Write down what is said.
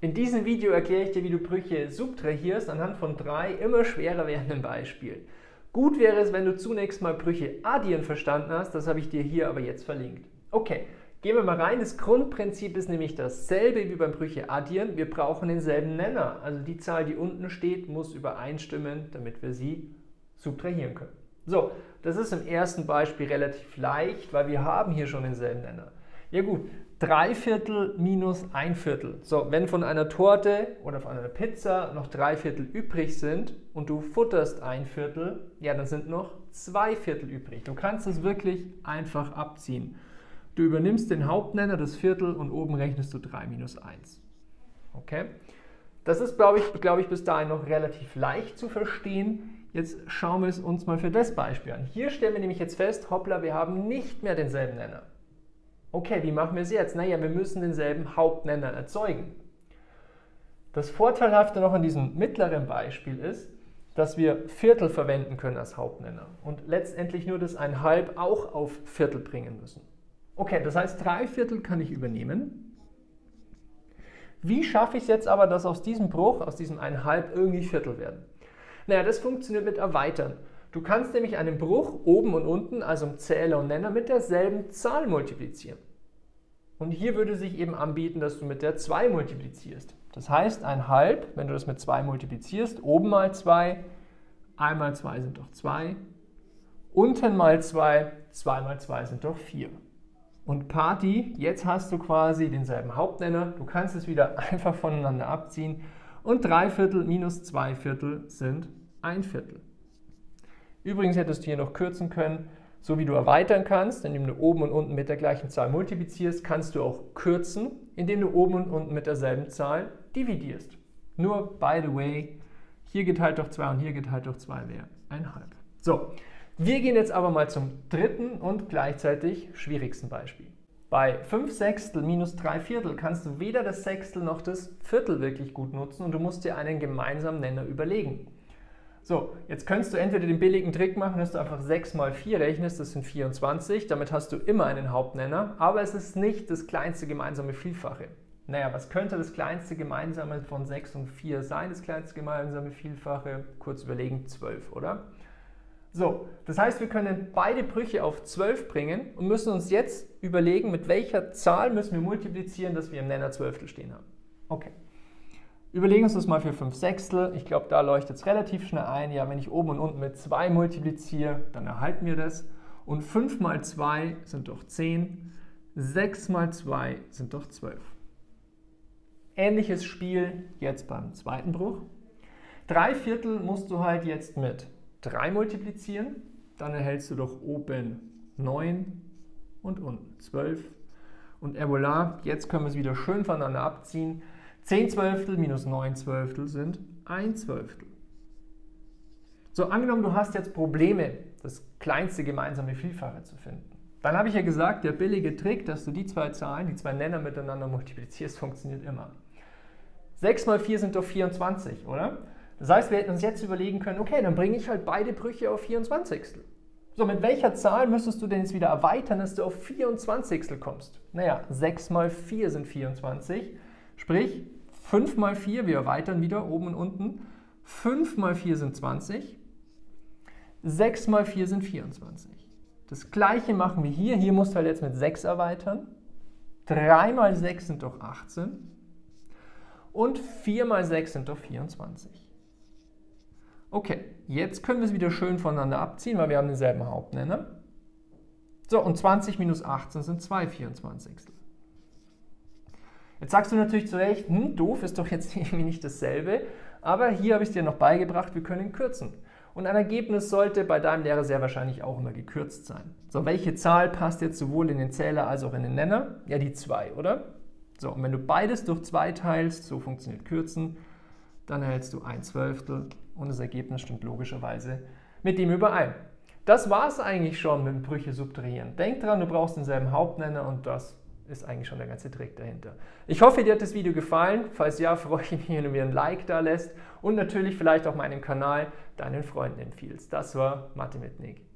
In diesem Video erkläre ich dir, wie du Brüche subtrahierst anhand von drei immer schwerer werdenden Beispielen. Gut wäre es, wenn du zunächst mal Brüche addieren verstanden hast, das habe ich dir hier aber jetzt verlinkt. Okay, gehen wir mal rein. Das Grundprinzip ist nämlich dasselbe wie beim Brüche addieren. Wir brauchen denselben Nenner. Also die Zahl, die unten steht, muss übereinstimmen, damit wir sie subtrahieren können. So, das ist im ersten Beispiel relativ leicht, weil wir haben hier schon denselben Nenner. Ja gut, drei Viertel minus ein Viertel. So, wenn von einer Torte oder von einer Pizza noch drei Viertel übrig sind und du futterst ein Viertel, ja, dann sind noch zwei Viertel übrig. Du kannst es wirklich einfach abziehen. Du übernimmst den Hauptnenner, das Viertel, und oben rechnest du 3 minus 1. Okay? Das ist, glaube ich, glaub ich, bis dahin noch relativ leicht zu verstehen. Jetzt schauen wir es uns mal für das Beispiel an. Hier stellen wir nämlich jetzt fest, hoppla, wir haben nicht mehr denselben Nenner. Okay, wie machen wir es jetzt? Naja, wir müssen denselben Hauptnenner erzeugen. Das Vorteilhafte noch an diesem mittleren Beispiel ist, dass wir Viertel verwenden können als Hauptnenner und letztendlich nur das ein Halb auch auf Viertel bringen müssen. Okay, das heißt, drei Viertel kann ich übernehmen. Wie schaffe ich es jetzt aber, dass aus diesem Bruch, aus diesem ein Halb irgendwie Viertel werden? Naja, das funktioniert mit Erweitern. Du kannst nämlich einen Bruch oben und unten, also im Zähler und Nenner, mit derselben Zahl multiplizieren. Und hier würde sich eben anbieten, dass du mit der 2 multiplizierst. Das heißt, ein Halb, wenn du das mit 2 multiplizierst, oben mal 2, einmal 2 sind doch 2, unten mal 2, 2 mal 2 sind doch 4. Und Party, jetzt hast du quasi denselben Hauptnenner, du kannst es wieder einfach voneinander abziehen und 3 Viertel minus 2 Viertel sind 1 Viertel. Übrigens hättest du hier noch kürzen können, so wie du erweitern kannst, indem du oben und unten mit der gleichen Zahl multiplizierst, kannst du auch kürzen, indem du oben und unten mit derselben Zahl dividierst. Nur, by the way, hier geteilt durch 2 und hier geteilt durch 2 wäre 1,5. So, wir gehen jetzt aber mal zum dritten und gleichzeitig schwierigsten Beispiel. Bei 5 Sechstel minus 3 Viertel kannst du weder das Sechstel noch das Viertel wirklich gut nutzen und du musst dir einen gemeinsamen Nenner überlegen. So, jetzt könntest du entweder den billigen Trick machen, dass du einfach 6 mal 4 rechnest, das sind 24, damit hast du immer einen Hauptnenner, aber es ist nicht das kleinste gemeinsame Vielfache. Naja, was könnte das kleinste gemeinsame von 6 und 4 sein? Das kleinste gemeinsame Vielfache, kurz überlegen, 12, oder? So, das heißt, wir können beide Brüche auf 12 bringen und müssen uns jetzt überlegen, mit welcher Zahl müssen wir multiplizieren, dass wir im Nenner Zwölftel stehen haben. Okay. Überlegen uns das mal für 5 Sechstel. Ich glaube, da leuchtet es relativ schnell ein. Ja, wenn ich oben und unten mit 2 multipliziere, dann erhalten wir das. Und 5 mal 2 sind doch 10. 6 mal 2 sind doch 12. Ähnliches Spiel jetzt beim zweiten Bruch. 3 Viertel musst du halt jetzt mit 3 multiplizieren. Dann erhältst du doch oben 9 und unten 12. Und et voilà, jetzt können wir es wieder schön voneinander abziehen. 10 Zwölftel minus 9 Zwölftel sind 1 Zwölftel. So, angenommen, du hast jetzt Probleme, das kleinste gemeinsame Vielfache zu finden. Dann habe ich ja gesagt, der billige Trick, dass du die zwei Zahlen, die zwei Nenner miteinander multiplizierst, funktioniert immer. 6 mal 4 sind doch 24, oder? Das heißt, wir hätten uns jetzt überlegen können, okay, dann bringe ich halt beide Brüche auf 24. So, mit welcher Zahl müsstest du denn jetzt wieder erweitern, dass du auf 24 kommst? Naja, 6 mal 4 sind 24, sprich 5 mal 4, wir erweitern wieder oben und unten. 5 mal 4 sind 20. 6 mal 4 sind 24. Das gleiche machen wir hier. Hier musst du halt jetzt mit 6 erweitern. 3 mal 6 sind doch 18. Und 4 mal 6 sind doch 24. Okay, jetzt können wir es wieder schön voneinander abziehen, weil wir haben denselben Hauptnenner. So, und 20 minus 18 sind 2 24. Jetzt sagst du natürlich zu Recht, hm, doof ist doch jetzt irgendwie nicht dasselbe, aber hier habe ich dir noch beigebracht, wir können kürzen. Und ein Ergebnis sollte bei deinem Lehrer sehr wahrscheinlich auch immer gekürzt sein. So, welche Zahl passt jetzt sowohl in den Zähler als auch in den Nenner? Ja, die 2, oder? So, und wenn du beides durch 2 teilst, so funktioniert Kürzen, dann erhältst du 1 Zwölftel und das Ergebnis stimmt logischerweise mit dem überein. Das war es eigentlich schon mit dem Brüche subtrahieren. Denk dran, du brauchst denselben Hauptnenner und das ist eigentlich schon der ganze Trick dahinter. Ich hoffe, dir hat das Video gefallen. Falls ja, freue ich mich, wenn du mir ein Like da lässt und natürlich vielleicht auch meinen Kanal deinen Freunden empfiehlst. Das war Mathe mit Nick.